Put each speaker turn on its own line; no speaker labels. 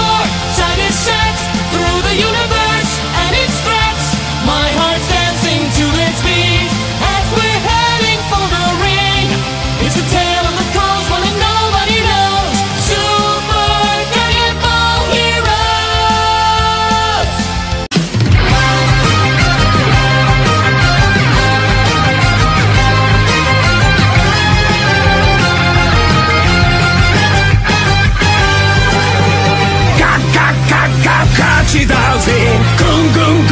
door, sun set through the universe.
gung